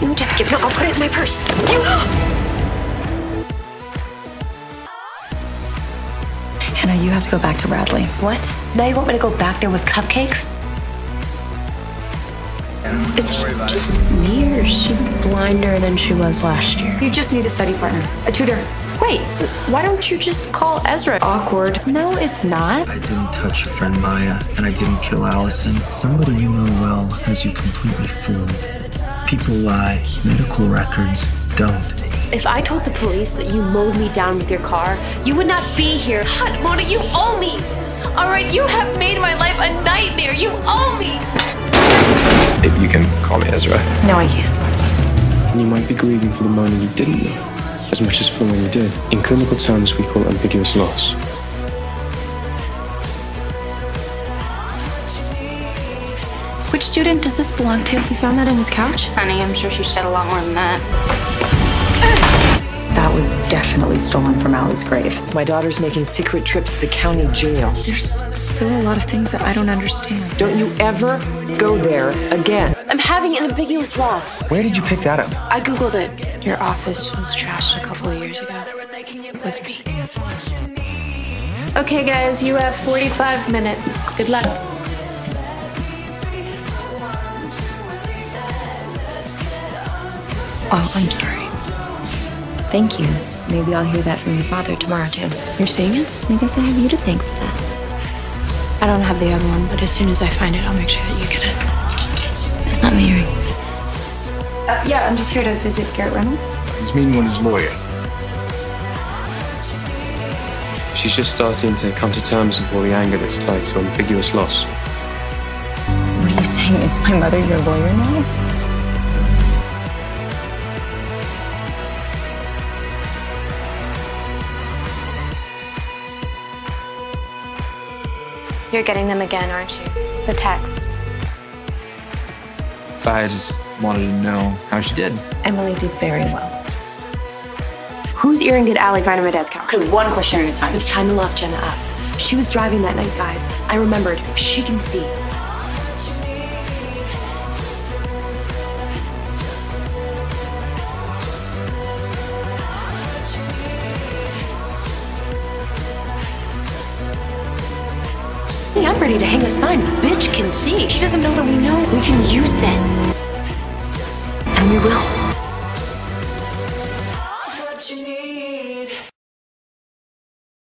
you? Just give it. No, I'll put it in my purse. You... Hanna, you have to go back to Radley. What? Now you want me to go back there with cupcakes? Is it just me, or is she blinder than she was last year? You just need a study partner, a tutor. Wait, why don't you just call Ezra? Awkward. No, it's not. I didn't touch your friend Maya, and I didn't kill Alison. Somebody you know well has you completely fooled. People lie, medical records don't. If I told the police that you mowed me down with your car, you would not be here. Hot Mona, you owe me. All right, you have made my life a nightmare. You owe me. You can call me Ezra. No, I can't. And you might be grieving for the Mona you didn't know, as much as for the one you did. In clinical terms, we call it ambiguous loss. Which student does this belong to? You found that in his couch? Honey, I'm sure she shed a lot more than that. That was definitely stolen from Ali's grave. My daughter's making secret trips to the county jail. There's still a lot of things that I don't understand. Don't you ever go there again. I'm having an ambiguous loss. Where did you pick that up? I googled it. Your office was trashed a couple of years ago. It was me. Okay, guys, you have 45 minutes. Good luck. Oh, I'm sorry. Thank you. Maybe I'll hear that from your father tomorrow, too. You're seeing it? I guess I have you to thank for that. I don't have the other one, but as soon as I find it, I'll make sure that you get it. That's not me, right? Uh, yeah, I'm just here to visit Garrett Reynolds. He's meeting with his lawyer. She's just starting to come to terms with all the anger that's tied to ambiguous loss. What are you saying? Is my mother your lawyer now? You're getting them again, aren't you? The texts. I just wanted to know how she did. Emily did very well. Whose earring did Ali find in my dad's couch? Okay, one question at a time. It's time to lock Jenna up. She was driving that night, guys. I remembered. She can see. Hey, to hang a sign. Bitch can see. She doesn't know that we know. We can use this. And we will.